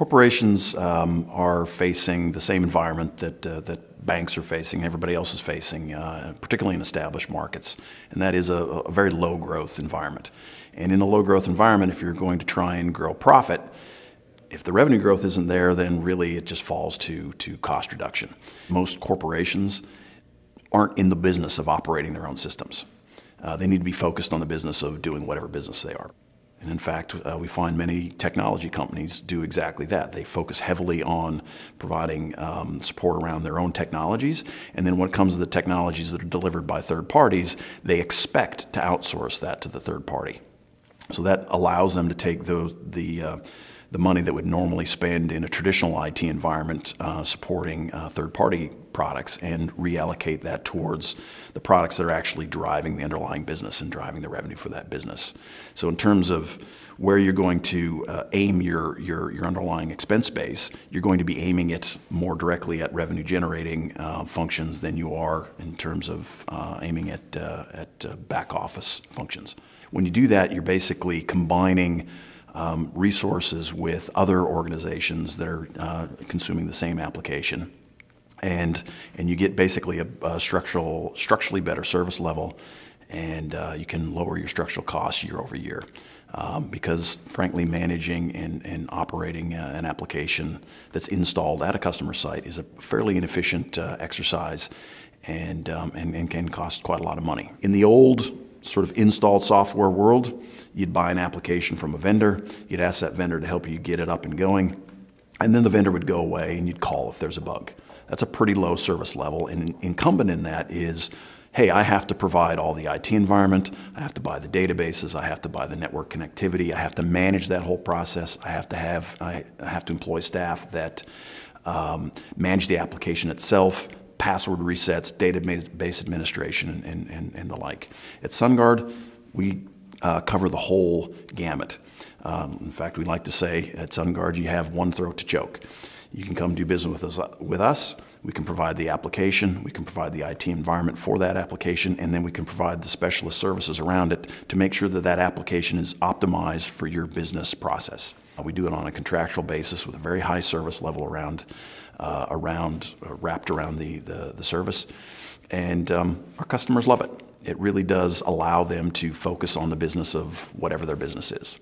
Corporations um, are facing the same environment that, uh, that banks are facing, everybody else is facing, uh, particularly in established markets, and that is a, a, very low growth environment. And in a low growth environment, if you're going to try and grow profit, if the revenue growth isn't there, then really it just falls to, to cost reduction. Most corporations aren't in the business of operating their own systems. Uh, they need to be focused on the business of doing whatever business they are. And in fact, uh, we find many technology companies do exactly that. They focus heavily on providing um, support around their own technologies, and then when it comes to the technologies that are delivered by third parties, they expect to outsource that to the third party. So that allows them to take those, the uh, the money that would normally spend in a traditional IT environment uh, supporting uh, third-party products and reallocate that towards the products that are actually driving the underlying business and driving the revenue for that business. So in terms of where you're going to uh, aim your, your, your, underlying expense base, you're going to be aiming it more directly at revenue generating uh, functions than you are in terms of uh, aiming at, uh, at back office functions. When you do that, you're basically combining um, resources with other organizations that are uh, consuming the same application. And, and you get basically a, a structural, structurally better service level and uh, you can lower your structural costs year over year. Um, because frankly, managing and, and operating uh, an application that's installed at a customer site is a fairly inefficient uh, exercise and, um, and, and, can cost quite a lot of money. In the old sort of installed software world, You'd buy an application from a vendor, you'd ask that vendor to help you get it up and going, and then the vendor would go away and you'd call if there's a bug. That's a pretty low service level, and incumbent in that is hey, I have to provide all the IT environment, I have to buy the databases, I have to buy the network connectivity, I have to manage that whole process, I have to have, I have to employ staff that um, manage the application itself, password resets, database administration, and, and, and the like. At SunGard, we uh, cover the whole gamut. Um, in fact, we like to say at SunGard, you have one throat to choke. You can come do business with us, with us. We can provide the application, we can provide the IT environment for that application, and then we can provide the specialist services around it to make sure that that application is optimized for your business process. Uh, we do it on a contractual basis with a very high service level around, uh, around uh, wrapped around the, the, the service, and um, our customers love it it really does allow them to focus on the business of whatever their business is.